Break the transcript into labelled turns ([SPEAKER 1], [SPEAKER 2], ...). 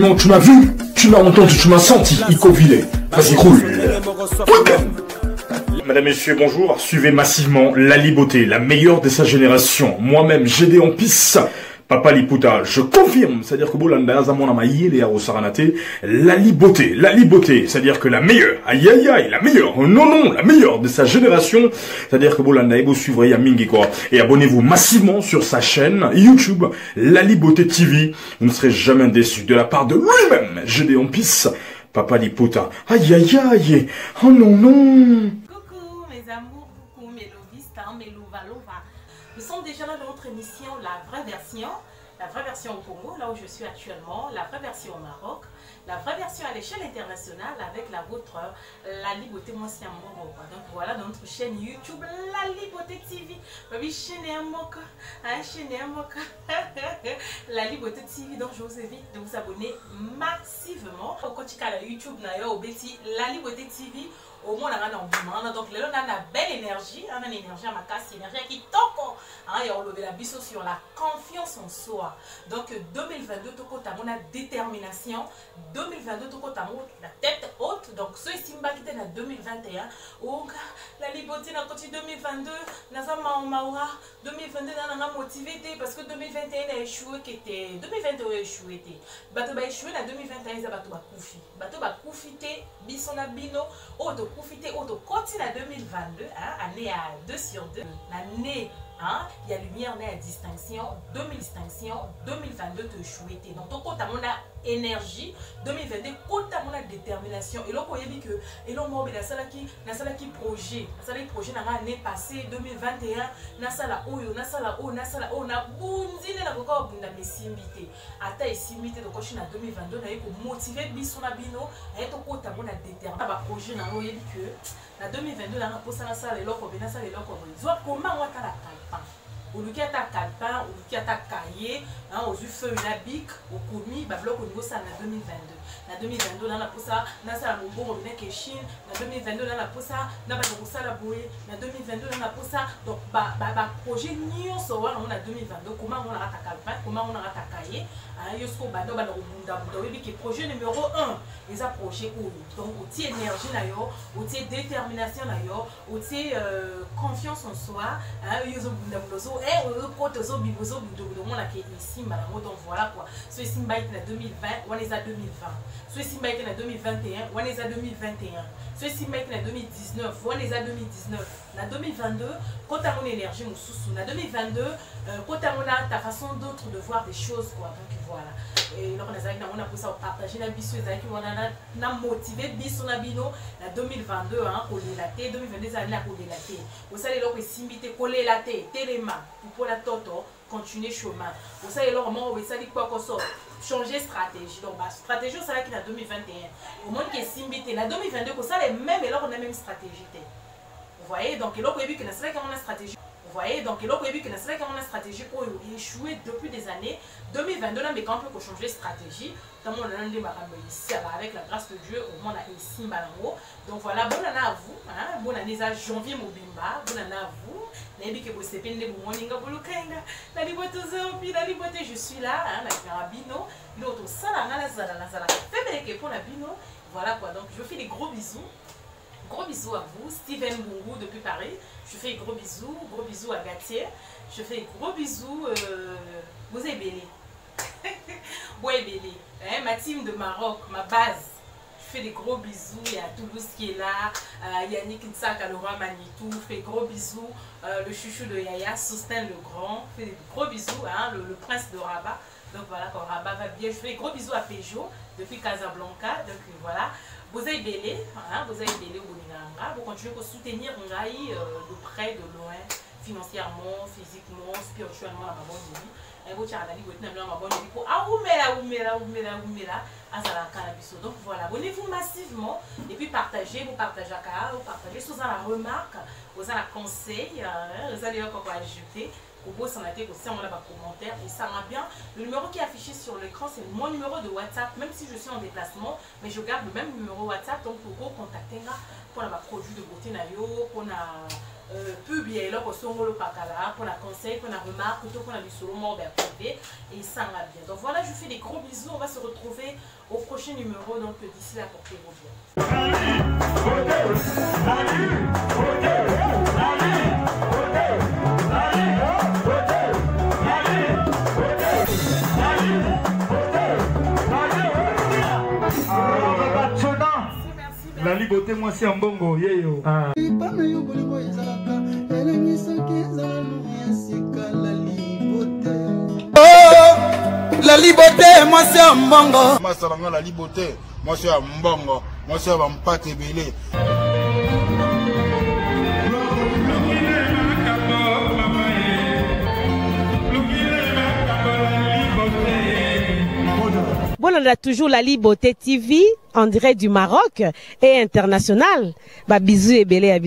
[SPEAKER 1] Non, tu m'as vu, tu m'as entendu, tu m'as senti, Ico Villet. Vas-y, roule. Mesdames, Messieurs, bonjour. Suivez massivement Lali Beauté, la meilleure de sa génération. Moi-même, GD en pisse. Papa Liputa, je confirme, c'est-à-dire que Bolanda Azamona Maïl et Arosaranate, Lali Beauté, Lali Beauté, c'est-à-dire que la meilleure, aïe aïe aïe, la meilleure, non non, la meilleure de sa génération, c'est-à-dire que Bolanda et vous suivrez Yamingi quoi. Et abonnez-vous massivement sur sa chaîne YouTube, Lali Beauté TV. Vous ne serez jamais déçus de la part de lui-même, Gédéon Pisse, Papa Liputa. Aïe aïe aïe, oh non non.
[SPEAKER 2] Sommes déjà là dans notre émission La vraie version, la vraie version au Congo, là où je suis actuellement, la vraie version au Maroc, la vraie version à l'échelle internationale avec la vôtre, La Liboté Monsieur Moro. Donc voilà dans notre chaîne YouTube, La Liboté TV. Moka, hein. La Liboté TV, donc je vous invite de vous abonner massivement. Au quotidien YouTube, au Betty, La Liboté TV. au moins nanga na obima donc na na belle énergie ana na énergie ya makasi énergie ya kitoko ya kolobela biso sur la confiance en soi. Donc 2022 tokota mo na détermination. 2022 tokota mo la tête haute. Donc so esimbaki te na 2021 oka la liberté na koti 2022 naza maomaura 2022 na nanga motive te parce que 2021 na échoué ke te 2021 échoué te. Bato baéchoué na 2021 eza bato bakufi bato bakufi te biso na bino oyo tokufite oyo tokoti na 2022 année ya 2 sur 2 l'année hein, ya lumière na ya distinction 2000 distinction 2022 toéchoué te. Donc tokota mona énergie. 2022 kota mona détermination. Eloko oyebi ke eloko moko be nasalaki nasalaki projet nasalaki projet année passé 2021 nasala oyo nasala oyo nasala oyo nabundi nde nakoka kobunda mesimbi te ata esimbi te tokoshi na 2022 naye komotive biso na bino naye tokota mona détermination na baprojet nango oyebi ke na 2022 nanga mposa nasala boye zwa komango atala kalpan oluki ata kalpin oluki ata kaye ozwi feuille na bic okomi babiloko olingi osala na 2022 na 2022 na na mposa nasala mombongo bineke chine na 2022 na na mposa na bato kosala boye na 2022 na na mposa donc baprojet nyonso wana ngo na 2022 koma ngo nakata kalpin koma ngo nakata kaye yo siko bando bana kobundabunda oyebi ke projet numéro 1 eza projet oyo donc otie énergie na yo otie détermination na yo otie confiance en soi oyo ozobundabunda okota ozobima ozobundabunda omonaka esimba yango donc voilà quoi. So esimba ete na 2020 wana eza 2020 so esimba ete na 2021 wana eza 2021 so esimba ete na 2019 wana eza 2019 na 2022 kota ngo na énergie mosusu na 2022 kota ngo na ta façon d'autre de voir des choses quoi donc voilà. Eloko nazalaki nango na mposa kopartage na biso ezalaki wana na motive biso na bino na 2022 kolela te 2022 ezali na kolela te osala eloko esimbi te kolela te telema mpola toto continuer chemin. Osala eloko moko esali kwakoso changer stratégie. Donc bastratégie osalaki na 2021 omoni ke esimbi te na 2022 kosala même eloko na même stratégie voyez donc eloko oyebi ke nasalaki yango na stratégie. Voyez donc na stratégie depuis des années. 2022 nameka mpe kochanger stratégie makambo esala avec la grâce de dieu donc voilà à vous eza janvier mobimba. À vous. Nayebi ke na na je suis là na bino. Voilà quoi. Donc je fais des gros bisous Gros bisous à vous, Steven Bungu depuis Paris. Je fais gros bisous, gros bisous à Gatier. Je fais gros bisous, euh, vous êtes belé. ouais, belé. Hein, ma team de Maroc, ma base. Fais des gros bisous. Il y a Toulouse qui est là. Euh, Yannick Ntsaka, Laurent Manitou. Fais gros bisous. Euh, le chouchou de Yaya, Soustin le Grand. Fais des gros bisous. Hein, le, prince de Rabat. Donc voilà, quand Rabat va bien. Je fais gros bisous à Peugeot depuis Casablanca. Donc voilà. Vous êtes belé, hein, vous êtes belé au. Vous continuez à soutenir Ngai euh, de près, de loin, financièrement, physiquement, spirituellement, la bonne vie. Et vous avez dit que vous avez la bonne vie pour. Donc voilà, abonnez-vous massivement et puis partagez, vous partagez à vous partagez sous la remarque, vous avez un conseil, vous allez encore ajouter. Kobosana te bacommentaire et ça va bien le numéro qui est affiché sur l'écran c'est mon numéro de whatsapp même si je suis en déplacement mais je garde le même numéro whatsapp donc tokocontacte nga mpona baproduit de beauté na yo mpona pub ya eloko songolo pakala mpona conseil mpona remarque to mpona lisolo moko et ça va bien. Donc voilà, je vous fais des gros bisous. On va se retrouver au prochain numéro. Donc d'ici là, portez-vous bien.
[SPEAKER 3] azali kote mwasi ya mbongo yeyo
[SPEAKER 4] lipano ah. yo bolingo ezalaka elengi soki ezala ya sika lalibote oh, lalibote mwasi ya mbongo.
[SPEAKER 5] Masalanga lalibote mwasi ya mbongo mwasi ya bampate ebele.
[SPEAKER 6] Bon, on a toujours la Liberté TV en direct du Maroc et international. Bah, bisous et belé à.